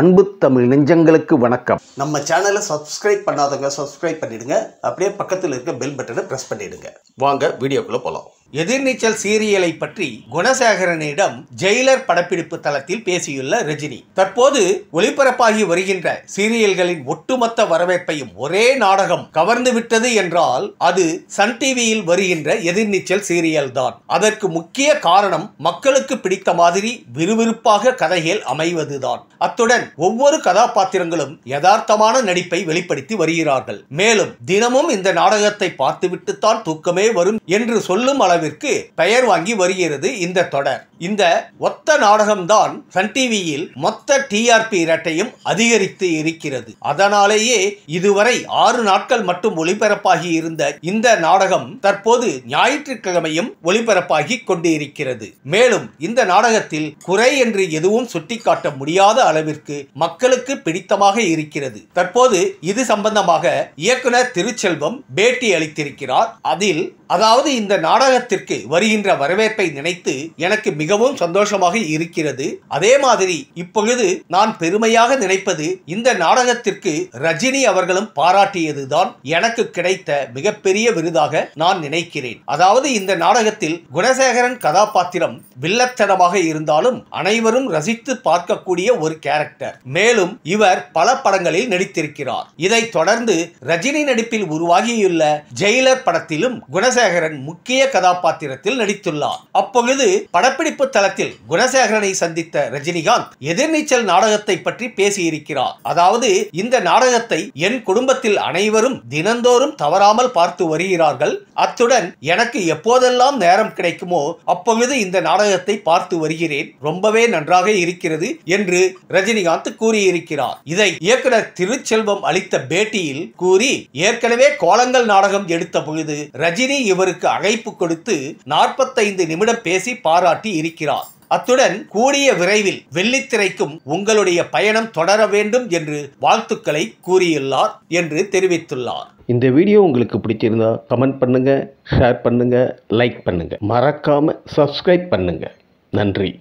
அன்பு தமிழ் நெஞ்சங்களுக்கு வணக்கம். நம்ம சேனலை சப்ஸ்கிரைப் பண்ணாதவங்க சப்ஸ்கிரைப் பண்ணிடுங்க. அப்படியே பக்கத்தில் இருக்க பெல் பட்டனை ப்ரெஸ் பண்ணிடுங்க. வாங்க வீடியோக்குள்ளே போகலாம் எதிர்நீச்சல் சீரியலை பற்றி குணசேகரனிடம் ஜெயிலர் படப்பிடிப்பு தளத்தில் பேசியுள்ள ரஜினி தற்போது ஒளிபரப்பாகி வருகின்ற சீரியல்களின் ஒட்டுமொத்த வரவேற்பையும் ஒரே நாடகம் கவர்ந்து விட்டது என்றால் அது சன் டிவியில் வருகின்ற எதிர்நீச்சல் சீரியல் தான் அதற்கு முக்கிய காரணம் மக்களுக்கு பிடித்த மாதிரி விறுவிறுப்பாக கதைகள் அமைவதுதான். அத்துடன் ஒவ்வொரு கதாபாத்திரங்களும் யதார்த்தமான நடிப்பை வெளிப்படுத்தி வருகிறார்கள். மேலும் தினமும் இந்த நாடகத்தை பார்த்துவிட்டுத்தான் தூக்கமே வரும் என்று சொல்லும் அளவில் அளவிற்கு பெயர் வாங்கி வருகிறது இந்த தொடர். இந்த ஒத்த நாடகம்தான் சன் டிவியில் மொத்த டிஆர்பி இரட்டையும் அதிகரித்து இருக்கிறது. அதனாலேயே இதுவரை ஆறு நாட்கள் மட்டும் ஒளிபரப்பாகி இருந்த இந்த நாடகம் தற்போது ஞாயிற்றுக்கிழமையும் ஒளிபரப்பாகி கொண்டு இருக்கிறது மேலும் இந்த நாடகத்தில் குறை என்று எதுவும் சுட்டிக்காட்ட முடியாத அளவிற்கு மக்களுக்கு பிடித்தமாக இருக்கிறது. தற்போது இது சம்பந்தமாக இயக்குனர் திருச்செல்வம் பேட்டி அளித்திருக்கிறார். அதில் அதாவது இந்த நாடகத்திற்கு வருகின்ற வரவேற்பை நினைத்து எனக்கு மிகவும் சந்தோஷமாக இருக்கிறது. அதே மாதிரி இப்பொழுது நான் பெருமையாக நினைப்பது இந்த நாடகத்திற்கு ரஜினி அவர்களும் பாராட்டியதுதான் எனக்கு கிடைத்த மிகப்பெரிய விருதாக நான் நினைக்கிறேன். அதாவது இந்த நாடகத்தில் குணசேகரன் கதாபாத்திரம் வில்லத்தனமாக இருந்தாலும் அனைவரும் ரசித்து பார்க்கக்கூடிய ஒரு கேரக்டர். மேலும் இவர் பல படங்களில் நடித்திருக்கிறார். இதைத் தொடர்ந்து ரஜினி நடிப்பில் உருவாகியுள்ள ஜெயிலர் படத்திலும் குணசேகர் குணசேகரன் முக்கிய கதாபாத்திரத்தில் நடித்துள்ளார். அப்பொழுது படப்பிடிப்பு தளத்தில் குணசேகரனை சந்தித்த ரஜினிகாந்த் எதிர்நீச்சல் நாடகத்தை பற்றி பேசியிருக்கிறார். அதாவது இந்த நாடகத்தை என் குடும்பத்தில் அனைவரும் தினந்தோறும் தவறாமல் பார்த்து வருகிறார்கள். அத்துடன் எனக்கு எப்போதெல்லாம் நேரம் கிடைக்குமோ அப்பொழுது இந்த நாடகத்தை பார்த்து வருகிறேன். ரொம்பவே நன்றாக இருக்கிறது என்று ரஜினிகாந்த் கூறியிருக்கிறார். இதை இயக்குனர் திருச்செல்வம் அளித்த பேட்டியில் கூறி ஏற்கனவே கோலங்கள் நாடகம் எடுத்த பொழுது ரஜினி இவருக்கு அழைப்பு கொடுத்து நாற்பத்தைந்து நிமிடம் பேசி பாராட்டி இருக்கிறார். அத்துடன் கூடிய விரைவில் வெள்ளித்திரைக்கும் உங்களுடைய பயணம் தொடர வேண்டும் என்று வாழ்த்துக்களை கூறியுள்ளார் என்று தெரிவித்துள்ளார். இந்த வீடியோ உங்களுக்கு பிடிச்சிருந்தா கமெண்ட் பண்ணுங்க ஷேர் பண்ணுங்க லைக் பண்ணுங்க. மறக்காம சப்ஸ்கிரைப் பண்ணுங்க. நன்றி.